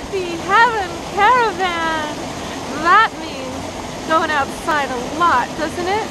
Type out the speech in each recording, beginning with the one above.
hippie heaven caravan. That means going outside a lot, doesn't it?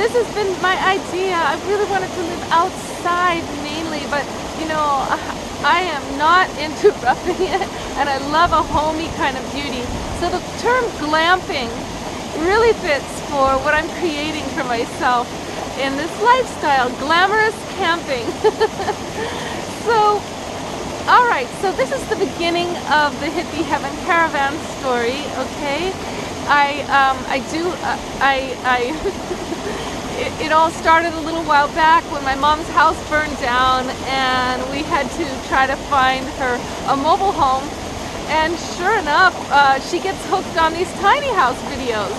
This has been my idea. I really wanted to live outside mainly, but you know, I am not into roughing it and I love a homey kind of beauty. So the term glamping really fits for what I'm creating for myself in this lifestyle, glamorous camping. so, all right, so this is the beginning of the hippie heaven caravan story, okay? I, um, I do, uh, I, I, it, it all started a little while back when my mom's house burned down and we had to try to find her a mobile home. And sure enough, uh, she gets hooked on these tiny house videos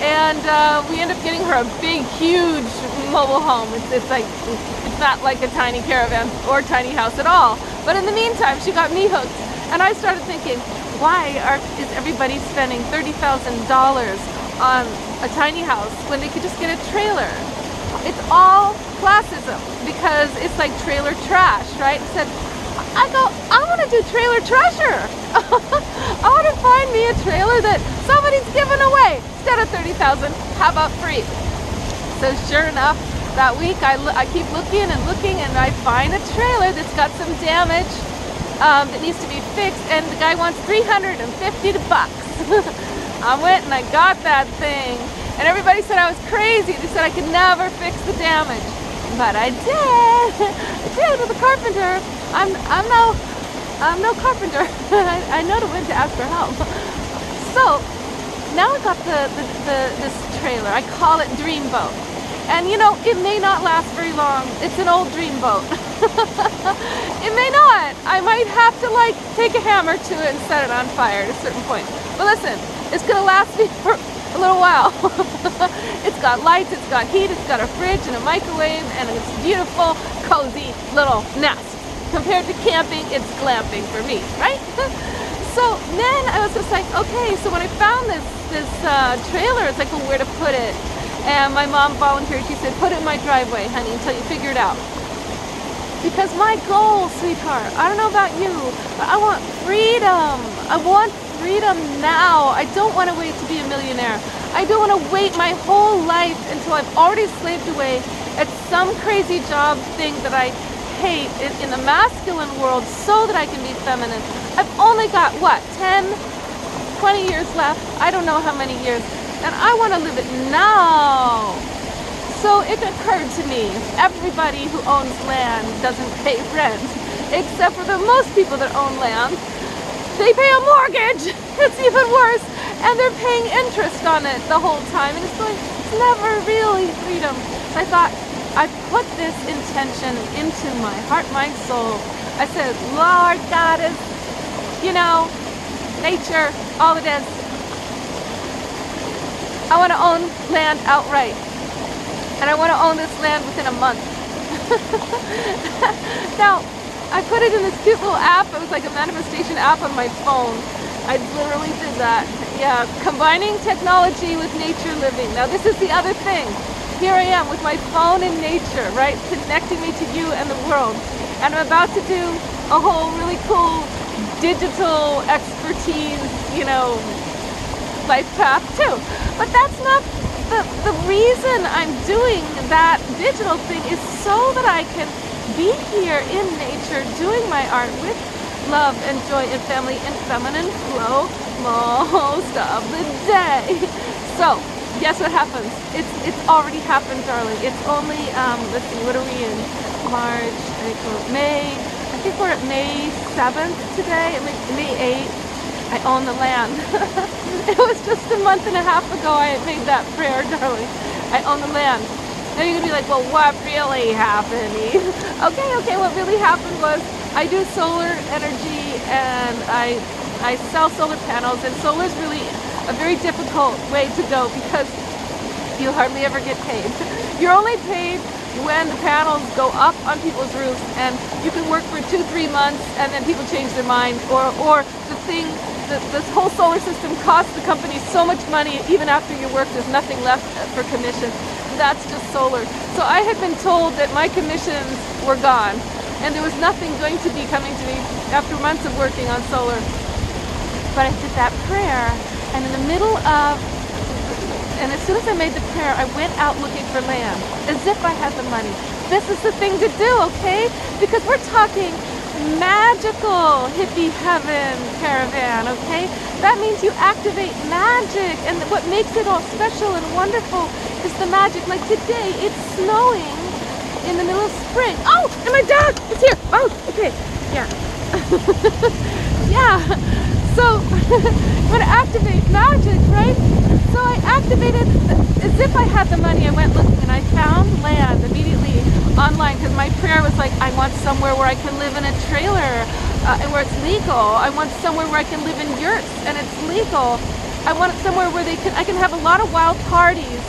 and uh, we end up getting her a big, huge mobile home. It's, it's like it's not like a tiny caravan or tiny house at all. But in the meantime, she got me hooked, and I started thinking, why are, is everybody spending thirty thousand dollars on a tiny house when they could just get a trailer? It's all classism because it's like trailer trash, right? Said, I go, I want to do trailer treasure. I want to find me a trailer that somebody's given away instead of 30,000. How about free? So sure enough, that week I, I keep looking and looking and I find a trailer that's got some damage um, that needs to be fixed and the guy wants 350 bucks. I went and I got that thing and everybody said I was crazy. They said I could never fix the damage. But I did. I did with a carpenter. I'm I'm no I'm no carpenter. I, I know to when to ask for help. So now I got the, the, the this trailer. I call it Dreamboat. And you know, it may not last very long. It's an old dream boat. it may not. I might have to like take a hammer to it and set it on fire at a certain point. But listen, it's gonna last me for a little while. it's got lights, it's got heat, it's got a fridge and a microwave, and it's beautiful, cozy little nest. Compared to camping, it's glamping for me, right? so then I was just like, okay, so when I found this this uh, trailer, it's like, well, where to put it? And my mom volunteered. She said, put it in my driveway, honey, until you figure it out. Because my goal, sweetheart, I don't know about you, but I want freedom. I want freedom now. I don't want to wait to be a millionaire. I don't want to wait my whole life until I've already slaved away at some crazy job thing that I hate in, the masculine world so that I can be feminine. I've only got, what, 10, 20 years left? I don't know how many years. And I want to live it now. So it occurred to me, everybody who owns land doesn't pay rent, except for the most people that own land. They pay a mortgage. It's even worse. And they're paying interest on it the whole time. And it's like, it's never really freedom. So I thought, I put this intention into my heart, mind, soul. I said, Lord Goddess, you know, nature, all it is. I want to own land outright. And I want to own this land within a month. now, I put it in this cute little app. It was like a manifestation app on my phone. I literally did that. Yeah, combining technology with nature living. Now, this is the other thing. Here I am with my phone and nature, right? Connecting me to you and the world. And I'm about to do a whole really cool digital expertise, you know, life path too. But that's not the, the reason I'm doing that digital thing is so that I can be here in nature doing my art with love and joy and family and feminine flow most of the day. So, guess what happens? It's it's already happened, darling. It's only, um, let's see, what are we in? March, April, May. I think we're at May 7th today, May 8th. I own the land. it was just a month and a half ago I made that prayer, darling. I own the land. Now you're gonna be like, well, what really happened? okay, okay, what really happened was I do solar energy and I I sell solar panels and solar is really a very difficult way to go because you hardly ever get paid. You're only paid when the panels go up on people's roofs and you can work for two, three months and then people change their mind or, or the thing this whole solar system costs the company so much money, even after you work, there's nothing left for commission. That's just solar. So I had been told that my commissions were gone, and there was nothing going to be coming to me after months of working on solar. But I did that prayer, and in the middle of, and as soon as I made the prayer, I went out looking for land, as if I had the money. This is the thing to do, okay? Because we're talking magical hippie heaven caravan, okay? That means you activate magic, and what makes it all special and wonderful is the magic. Like today, it's snowing in the middle of spring. Oh, and my dog is here. Oh, okay, yeah. yeah, so gonna activate magic, right? So I activated, as if I had the money, I went looking and I found land immediately online because my prayer was like, I want somewhere where I can live in a trailer uh, and where it's legal. I want somewhere where I can live in yurts and it's legal. I want it somewhere where they can, I can have a lot of wild parties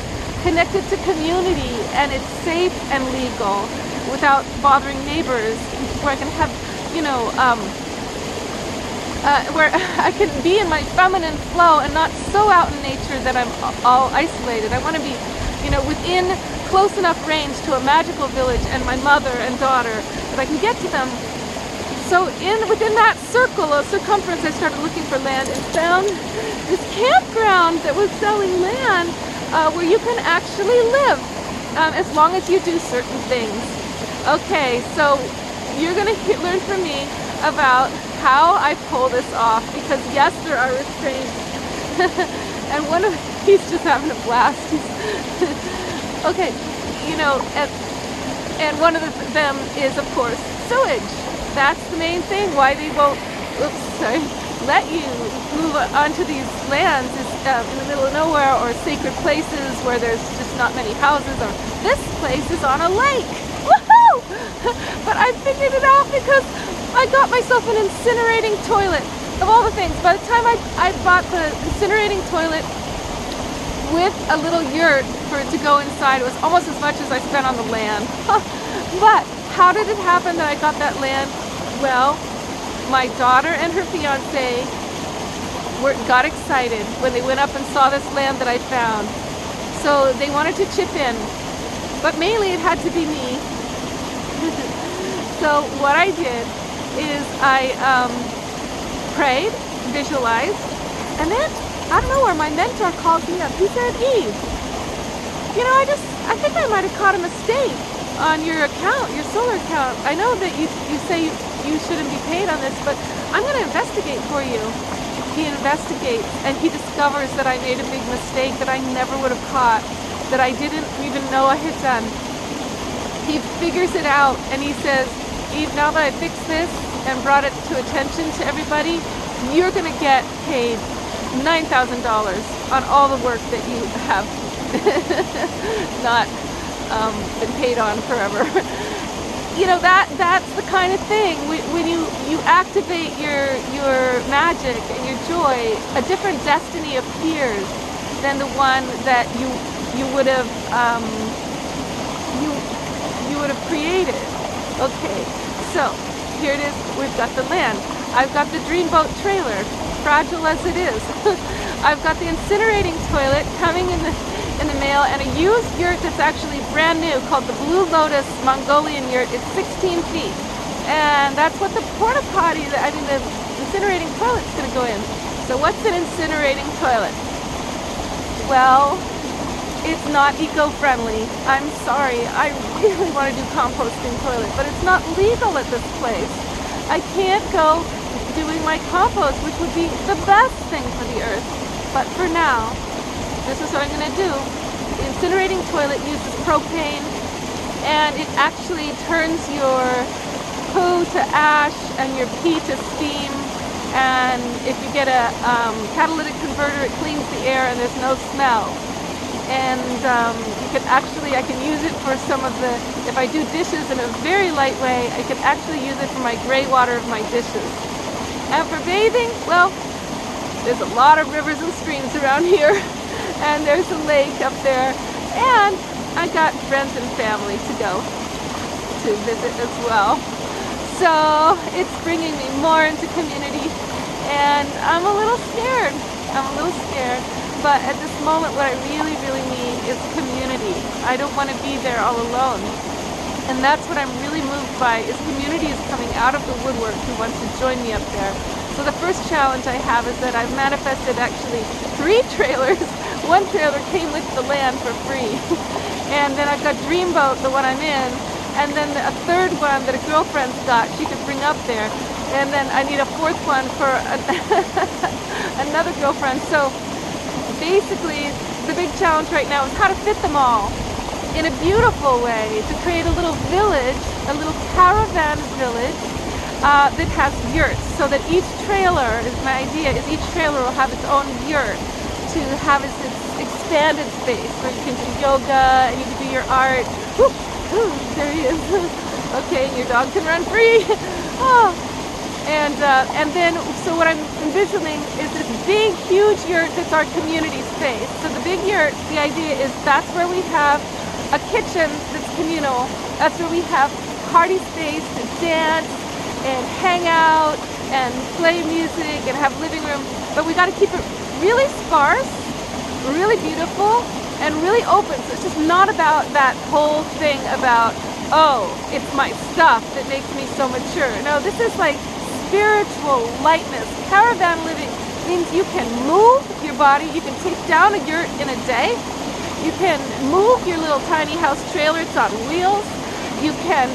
connected to community and it's safe and legal without bothering neighbors where I can have, you know, um, uh, where I can be in my feminine flow and not so out in nature that I'm all isolated. I want to be, you know, within close enough range to a magical village and my mother and daughter that I can get to them. So in within that circle of circumference, I started looking for land and found this campground that was selling land uh, where you can actually live um, as long as you do certain things. Okay, so you're gonna learn from me about how I pull this off because yes, there are restraints. and one of he's just having a blast. okay, you know, and, and one of the, them is of course sewage. That's the main thing. Why they won't, oops, sorry, let you move onto these lands is um, in the middle of nowhere or sacred places where there's just not many houses. Or this place is on a lake. Woohoo! but I figured it out because I got myself an incinerating toilet of all the things. By the time I, I bought the incinerating toilet with a little yurt for it to go inside, it was almost as much as I spent on the land. but how did it happen that I got that land? Well, my daughter and her fiance were, got excited when they went up and saw this land that I found. So they wanted to chip in, but mainly it had to be me. so what I did is I um, prayed, visualized, and then I don't know where my mentor called me up. He said, Eve, you know, I just, I think I might have caught a mistake on your account, your solar account. I know that you, you say you, you shouldn't be paid on this, but I'm going to investigate for you. He investigates and he discovers that I made a big mistake that I never would have caught, that I didn't even know I had done. He figures it out and he says, Eve, now that I fixed this and brought it to attention to everybody, you're going to get paid $9,000 on all the work that you have not um, been paid on forever. you know that that's the kind of thing when you you activate your your magic and your joy a different destiny appears than the one that you you would have um, you you would have created. Okay so here it is. We've got the land. I've got the dreamboat trailer fragile as it is I've got the incinerating toilet coming in the in the mail and a used yurt that's actually brand new called the Blue Lotus Mongolian yurt. It's 16 feet. And that's what the porta potty, I mean the incinerating toilet's gonna go in. So what's an incinerating toilet? Well, it's not eco-friendly. I'm sorry, I really want to do composting toilet, but it's not legal at this place. I can't go doing my compost, which would be the best thing for the earth. But for now, this is what I'm going to do. The incinerating toilet uses propane and it actually turns your poo to ash and your pee to steam and if you get a um, catalytic converter it cleans the air and there's no smell and um, you can actually I can use it for some of the if I do dishes in a very light way I can actually use it for my gray water of my dishes and for bathing well there's a lot of rivers and streams around here and there's a lake up there and I got friends and family to go to visit as well. So it's bringing me more into community and I'm a little scared. I'm a little scared but at this moment what I really really need is community. I don't want to be there all alone and that's what I'm really moved by is community is coming out of the woodwork who wants to join me up there So the first challenge I have is that I've manifested actually three trailers. One trailer came with the land for free. and then I've got Dreamboat, the one I'm in, and then a third one that a girlfriend's got she could bring up there. And then I need a fourth one for another girlfriend. So basically, the big challenge right now is how to fit them all in a beautiful way to create a little village, a little caravan village uh, that has yurts so that each trailer, is my idea, is each trailer will have its own yurt to have its, its expanded space where you can do yoga and you can do your art. There he is. okay, your dog can run free. oh. And, uh, and then, so what I'm envisioning is this big, huge yurt that's our community space. So the big yurt, the idea is that's where we have a kitchen that's communal. That's where we have party space to dance and hang out and play music and have living room. But we got to keep it really sparse, really beautiful, and really open. So it's just not about that whole thing about, oh, it's my stuff that makes me so mature. No, this is like spiritual lightness. Caravan living means you can move your body, you can take down a yurt in a day, you can move your little tiny house trailer, it's on wheels. You can,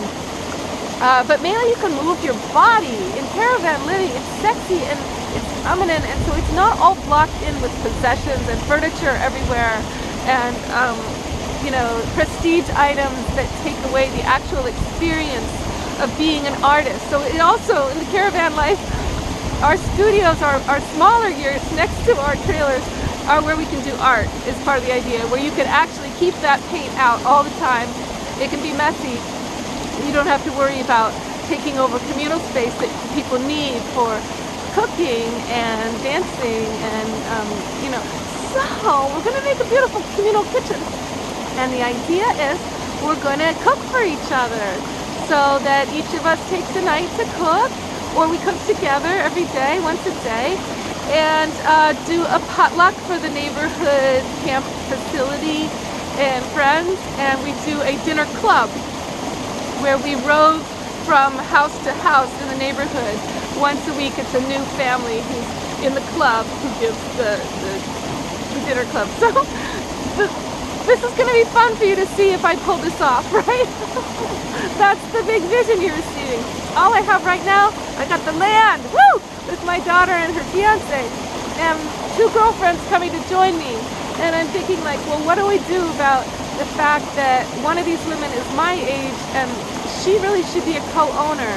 uh, but mainly you can move your body. In caravan living, it's sexy and it's feminine, and so it's not all blocked in with possessions and furniture everywhere and, um, you know, prestige items that take away the actual experience of being an artist. So it also, in the caravan life, our studios are, are smaller yurts next to our trailers are where we can do art is part of the idea, where you can actually keep that paint out all the time. It can be messy. You don't have to worry about taking over communal space that people need for cooking and dancing and, um, you know. So we're going to make a beautiful communal kitchen. And the idea is we're going to cook for each other so that each of us takes a night to cook or we cook together every day, once a day, and uh, do a potluck for the neighborhood camp facility and friends and we do a dinner club where we rove from house to house in the neighborhood once a week. It's a new family who's in the club who gives the, the, the dinner club. So this is going to be fun for you to see if I pull this off right? That's the big vision you're receiving. All I have right now I got the land woo with my daughter and her fiance and two girlfriends coming to join me. And I'm thinking like, well, what do we do about the fact that one of these women is my age and she really should be a co-owner?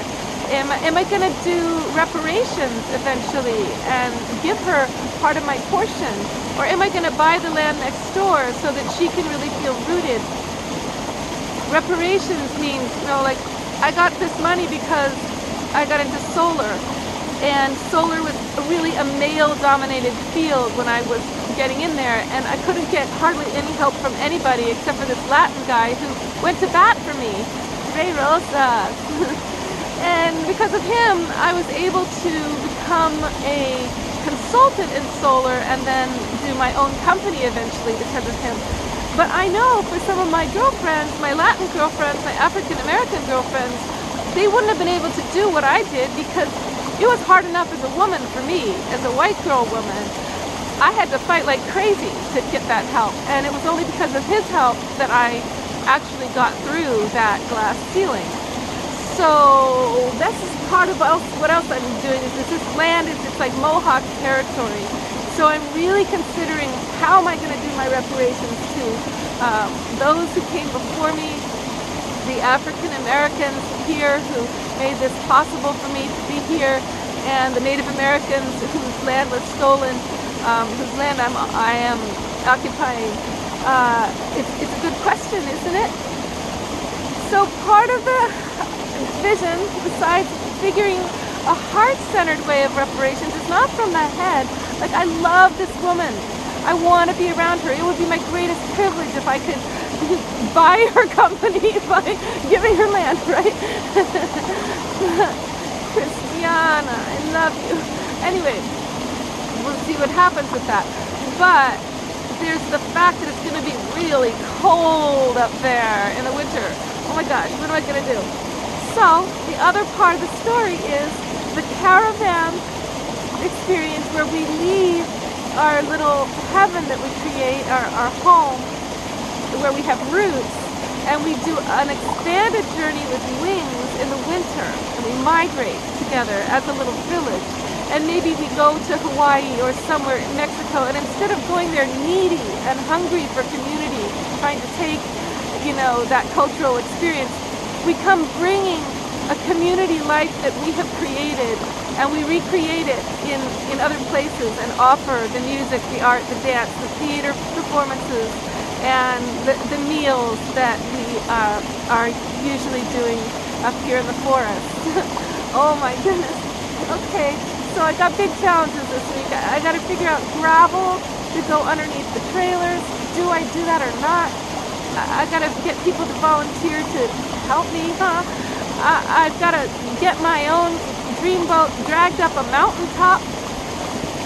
Am, am I going to do reparations eventually and give her part of my portion? Or am I going to buy the land next door so that she can really feel rooted? Reparations means, you know, like I got this money because I got into solar and solar was really a male-dominated field when I was getting in there, and I couldn't get hardly any help from anybody except for this Latin guy who went to bat for me, Ray Rosa. and because of him, I was able to become a consultant in solar and then do my own company eventually because of him. But I know for some of my girlfriends, my Latin girlfriends, my African American girlfriends, they wouldn't have been able to do what I did because it was hard enough as a woman for me, as a white girl woman. I had to fight like crazy to get that help. And it was only because of his help that I actually got through that glass ceiling. So that's part of what else I'm doing is this, this land is it's like Mohawk territory. So I'm really considering how am I going to do my reparations to um, those who came before me, the African Americans here who made this possible for me to be here, and the Native Americans whose land was stolen, um, whose land I'm, I am occupying. Uh, it's, it's a good question, isn't it? So part of the vision, besides figuring a heart-centered way of reparations, is not from the head. Like, I love this woman. I want to be around her. It would be my greatest privilege if I could buy her company by giving her land, right? Christiana, I love you. Anyway, see what happens with that. But there's the fact that it's going to be really cold up there in the winter. Oh my gosh, what am I going to do? So, the other part of the story is the caravan experience where we leave our little heaven that we create, our, our home, where we have roots, and we do an expanded journey with wings in the winter, and we migrate together as a little village. And maybe we go to Hawaii or somewhere in Mexico, and instead of going there needy and hungry for community, trying to take, you know, that cultural experience, we come bringing a community life that we have created and we recreate it in, in other places and offer the music, the art, the dance, the theater performances, and the, the meals that we uh, are usually doing up here in the forest. oh my goodness. Okay, so I got big challenges this week. I, got to figure out gravel to go underneath the trailers. Do I do that or not? I, I got to get people to volunteer to help me, huh? I, I've got to get my own dreamboat dragged up a mountaintop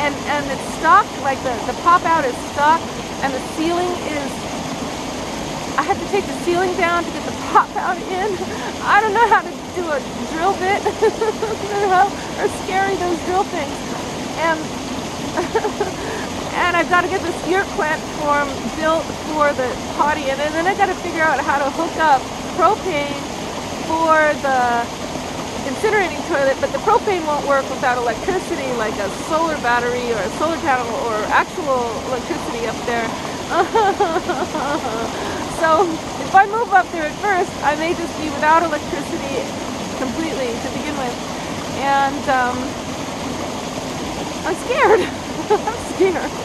and, and it's stuck, like the, the pop out is stuck and the ceiling is, I have to take the ceiling down to get the pop out in. I don't know how to do a drill bit. are scary those drill things. And, and I've got to get this yurt platform built for the potty and then I've got to figure out how to hook up propane for the incinerating toilet, but the propane won't work without electricity, like a solar battery or a solar panel or actual electricity up there. so if I move up there at first, I may just be without electricity completely to begin with. And um, I'm scared. I'm scared.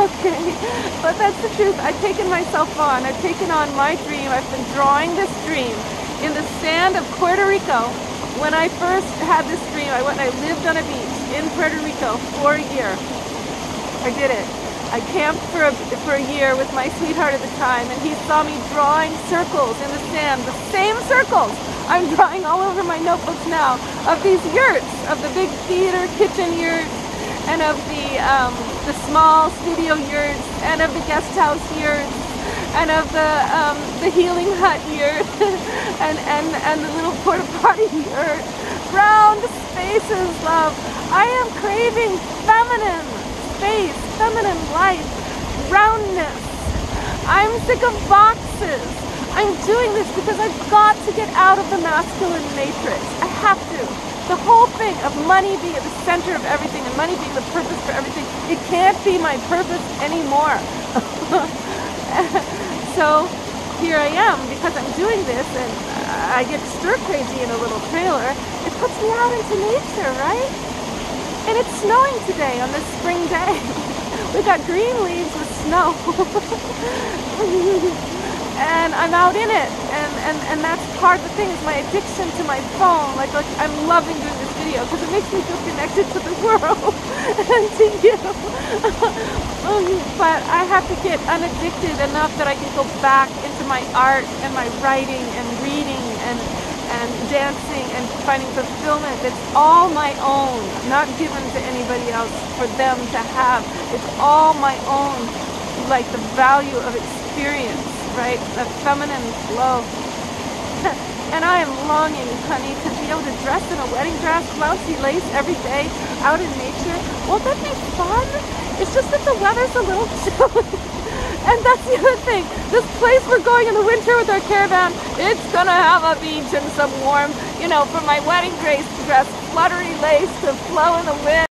Okay, but that's the truth. I've taken myself on. I've taken on my dream. I've been drawing this dream in the sand of Puerto Rico. When I first had this dream, I went I lived on a beach in Puerto Rico for a year. I did it. I camped for a, for a year with my sweetheart at the time, and he saw me drawing circles in the sand, the same circles I'm drawing all over my notebooks now, of these yurts, of the big theater kitchen yurts, and of the, um, the small studio yurts, and of the guest house yurts, and of the um, the healing hut here and, and, and the little porta potty here. Round spaces, love. I am craving feminine feminine life, roundness. I'm sick of boxes. I'm doing this because I've got to get out of the masculine matrix. I have to. The whole thing of money being at the center of everything and money being the purpose for everything, it can't be my purpose anymore. so here I am because I'm doing this and I get stir crazy in a little trailer. It puts me out into nature, right? And it's snowing today on this spring day. we got green leaves with snow. and I'm out in it. And, and, and that's part of the thing is my addiction to my phone. Like, like I'm loving doing this video because it makes me feel connected to the world and to you. Oh, but I have to get unaddicted enough that I can go back into my art and my writing and reading dancing and finding fulfillment that's all my own, not given to anybody else for them to have. It's all my own, like the value of experience, right? The feminine flow. and I am longing, honey, to be able to dress in a wedding dress, flouncy lace every day, out in nature. Won't that be fun? It's just that the weather's a little chilly. And that's the other thing. This place we're going in the winter with our caravan, it's gonna have a beach and some warm, you know, for my wedding dress, to dress, fluttery lace to flow in the wind.